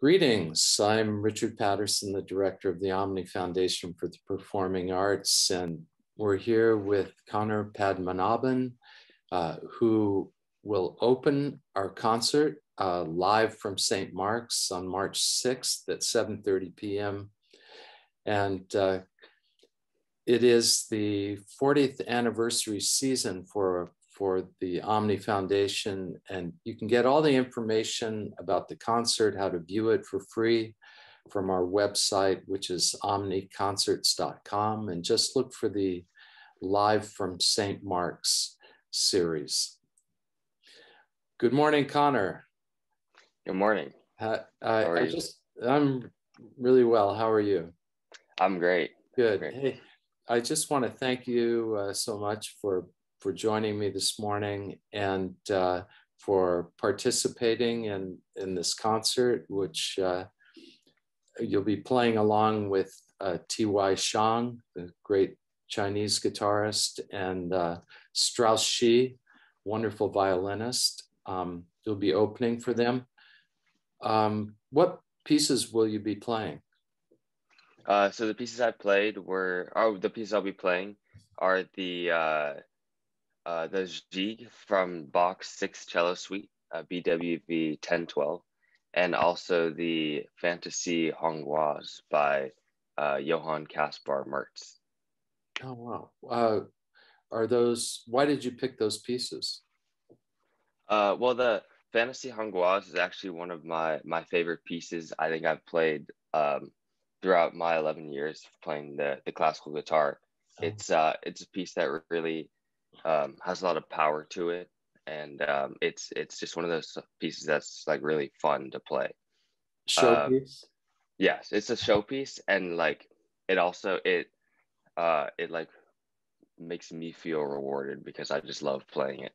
Greetings. I'm Richard Patterson, the director of the Omni Foundation for the Performing Arts, and we're here with Conor Padmanabhan, uh, who will open our concert uh, live from St. Mark's on March 6th at 7.30 p.m. And uh, it is the 40th anniversary season for for the Omni Foundation. And you can get all the information about the concert, how to view it for free from our website, which is omniconcerts.com. And just look for the Live from St. Mark's series. Good morning, Conor. Good morning. Uh, I, I just, I'm really well. How are you? I'm great. Good. Great. Hey, I just want to thank you uh, so much for for joining me this morning and uh, for participating in, in this concert, which uh, you'll be playing along with uh, T.Y. Zhang, the great Chinese guitarist, and uh, Strauss Shi, wonderful violinist. Um, you'll be opening for them. Um, what pieces will you be playing? Uh, so the pieces I played were, oh, the pieces I'll be playing are the uh, the Gigue from Bach's Six Cello Suite, uh, BWV 1012, and also the Fantasy Hongroise by uh, Johann Caspar Mertz. Oh, wow. Uh, are those, why did you pick those pieces? Uh, well, the Fantasy Hongroise is actually one of my, my favorite pieces I think I've played um, throughout my 11 years playing the, the classical guitar. Oh. It's, uh, it's a piece that really um, has a lot of power to it, and um, it's it's just one of those pieces that's like really fun to play. Showpiece. Uh, yes, it's a showpiece, and like it also it uh it like makes me feel rewarded because I just love playing it.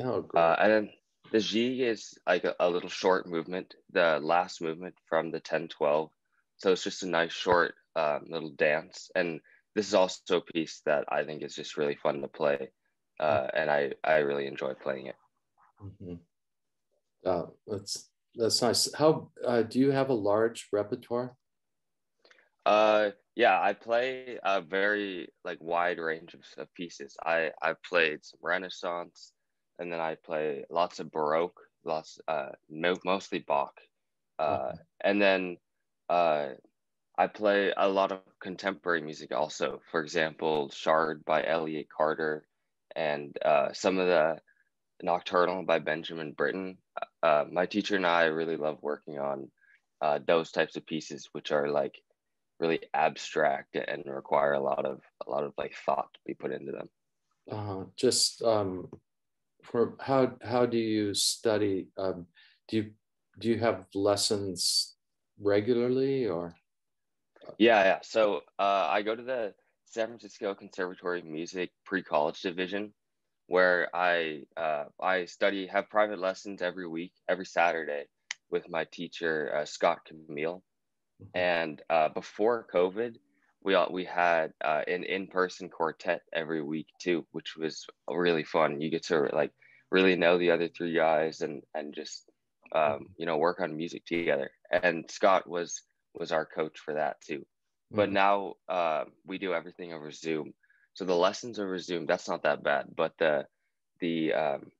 Oh, great. Uh, and then the G is like a, a, little short movement, the last movement from the 1012. So it's just a nice short um, little dance. And this is also a piece that I think is just really fun to play uh, and I I really enjoy playing it. Mm-hmm. Uh, that's that's nice. How uh, do you have a large repertoire? Uh, yeah, I play a very like wide range of, of pieces. I I've played some Renaissance, and then I play lots of Baroque, lots uh mo- mostly Bach, uh, mm-hmm. and then uh. I play a lot of contemporary music also. For example, Shard by Elliott Carter, and uh, some of the Nocturnal by Benjamin Britten. Uh, my teacher and I really love working on uh, those types of pieces, which are like really abstract and require a lot of a lot of like thought to be put into them. Uh, just um, for how how do you study? Um, do you do you have lessons regularly or? Yeah, yeah. So uh, I go to the San Francisco Conservatory of Music pre-college division, where I uh, I study have private lessons every week, every Saturday, with my teacher uh, Scott Cmiel. Mm-hmm. And uh, before COVID, we all, we had uh, an in-person quartet every week too, which was really fun. You get to like really know the other three guys and and just um, mm-hmm. you know work on music together. And Scott was was our coach for that too. But mm-hmm. now uh, we do everything over Zoom. So the lessons over Zoom, that's not that bad. But the the um,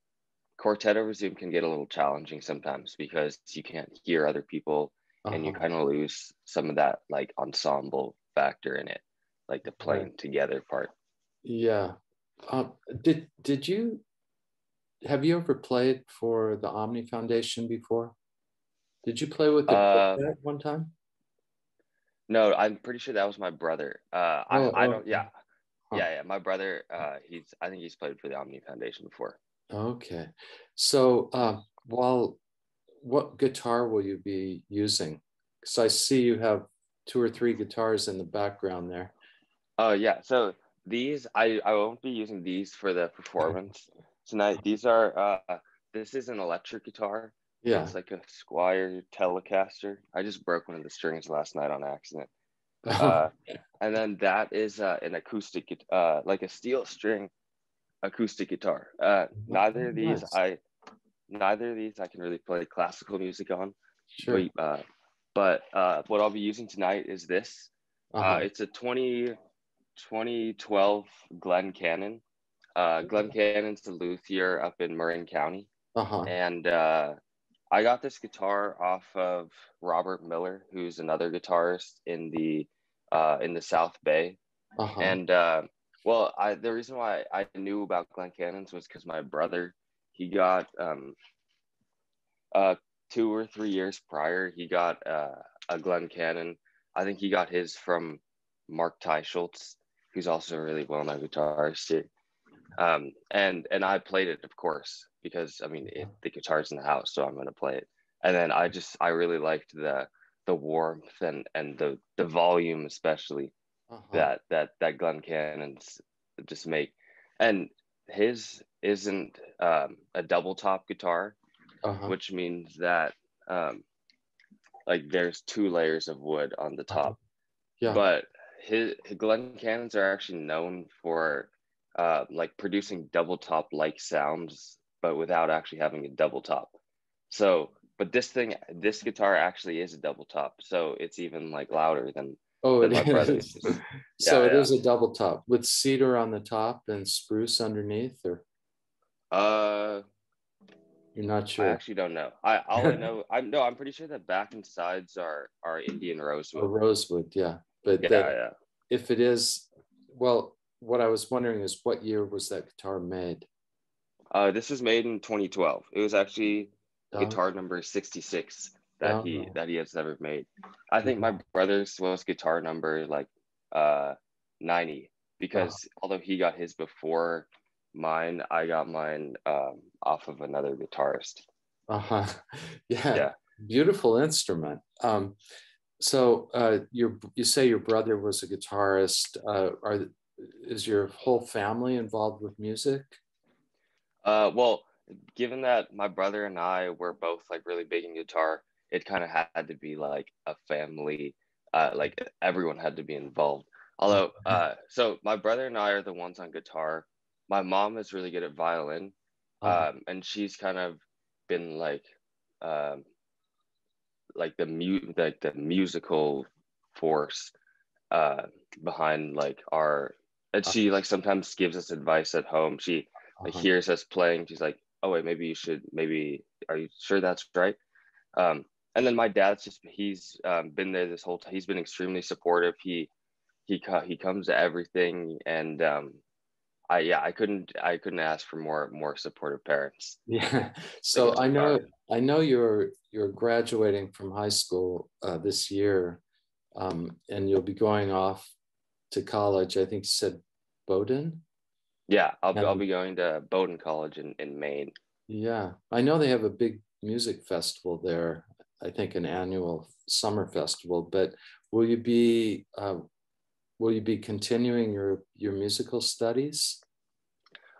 quartet over Zoom can get a little challenging sometimes because you can't hear other people uh-huh. and you uh-huh. kind of lose some of that like ensemble factor in it, like the playing right. together part. Yeah. Um, did did you have you ever played for the Omni Foundation before? Did you play with the uh, one time? No, I'm pretty sure that was my brother. Uh, I, oh, I don't. Yeah, huh. yeah, yeah. My brother. Uh, he's. I think he's played for the Omni Foundation before. Okay, so uh, while what guitar will you be using? Because I see you have two or three guitars in the background there. Oh yeah. So these, I I won't be using these for the performance tonight. These are. Uh, this is an electric guitar. Yeah. It's like a Squier Telecaster. I just broke one of the strings last night on accident. Uh, and then that is uh, an acoustic, uh, like a steel string acoustic guitar. Uh, neither of these, nice. I, neither of these I can really play classical music on. Sure. But, uh, but uh, what I'll be using tonight is this. Uh, Uh-huh. it's a 20, 2012 Glenn Canin. Uh, Glenn Canin's the luthier up in Marin County. uh-huh. And uh, I got this guitar off of Robert Miller, who's another guitarist in the uh, in the South Bay. Uh-huh. And uh, well, I the reason why I knew about Glenn Canins was because my brother he got um, uh, two or three years prior he got uh, a Glenn Canin. I think he got his from Marc Teicholz, who's also a really well known guitarist too. Um, and and I played it, of course, because I mean it, the guitar's in the house, so I'm gonna play it. And then I just I really liked the the warmth and and the the volume especially uh-huh. that that that Glenn Canins just make. And his isn't um, a double top guitar, uh-huh. which means that um, like there's two layers of wood on the top. Yeah. But his, his Glenn Canins are actually known for uh, like producing double top like sounds, but without actually having a double top. So, but this thing, this guitar actually is a double top, so it's even like louder than Oh, than it is. so Yeah, it yeah. is a double top with cedar on the top and spruce underneath, or uh you're not sure. I actually don't know. I all I know I no I'm pretty sure the back and sides are are Indian rosewood. rosewood, yeah. But Yeah, that- yeah. if it is, well, what I was wondering is what year was that guitar made? Uh, this was made in 2012. It was actually Oh, guitar number 66 that he Oh. that he has ever made. I think my brother's was guitar number like uh 90 because although he got his before mine, I got mine um, off of another guitarist. Uh-huh. Yeah. Yeah. Beautiful instrument. Um, so uh, your you say your brother was a guitarist. Uh, are is your whole family involved with music? Uh, well, given that my brother and I were both like really big in guitar, it kind of had to be like a family. Uh, like everyone had to be involved. Although, uh, so my brother and I are the ones on guitar. My mom is really good at violin, Uh, um, and she's kind of been like, um, like the mu like the musical force uh, behind like our. And she like sometimes gives us advice at home. She like uh-huh. hears us playing she's like oh wait maybe you should maybe are you sure that's right um and then my dad's just he's um, been there this whole time he's been extremely supportive he he he comes to everything and um i yeah i couldn't i couldn't ask for more more supportive parents Yeah. So I know hard. I know you're you're graduating from high school uh, this year, um, and you'll be going off to college. I think you said Bowdoin. yeah i'll, be I'll be going to bowdoin college in, in maine Yeah, I know they have a big music festival there. I think an annual summer festival. But will you be uh, will you be continuing your your musical studies?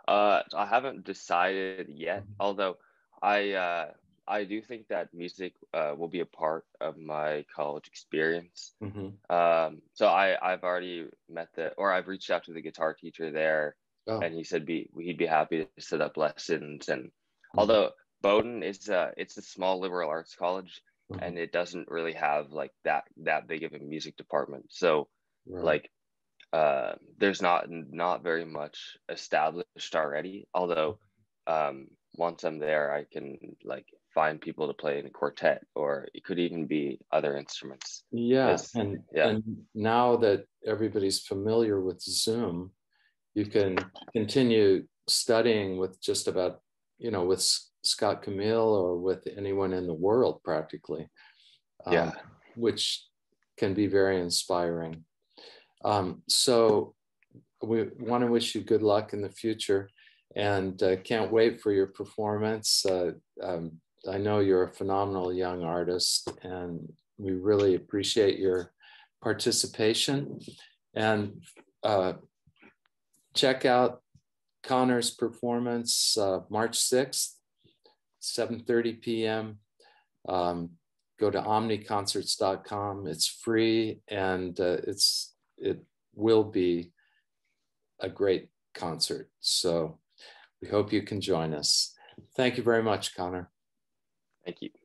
uh i haven't decided yet Mhm. although i uh i do think that music uh, will be a part of my college experience Mhm. Um, so I I've already met the or I've reached out to the guitar teacher there, Oh, and he said be he'd be happy to set up lessons. And Mhm. although Bowdoin is a it's a small liberal arts college, Mhm. and it doesn't really have like that that big of a music department. So right. like uh, there's not not very much established already. Although um, once I'm there, I can like find people to play in a quartet, or it could even be other instruments. Yeah, Yes. and Yeah. and now that everybody's familiar with Zoom, you can continue studying with just about, you know, with Scott Cmiel or with anyone in the world practically. um, Yeah. which can be very inspiring. Um, so we want to wish you good luck in the future and uh, can't wait for your performance. Uh, um, I know you're a phenomenal young artist and we really appreciate your participation. And uh, check out Conor's performance uh, March 6th, 7.30 p.m. Um, go to omniconcerts.com. It's free and uh, it's it will be a great concert. So we hope you can join us. Thank you very much, Conor. Thank you.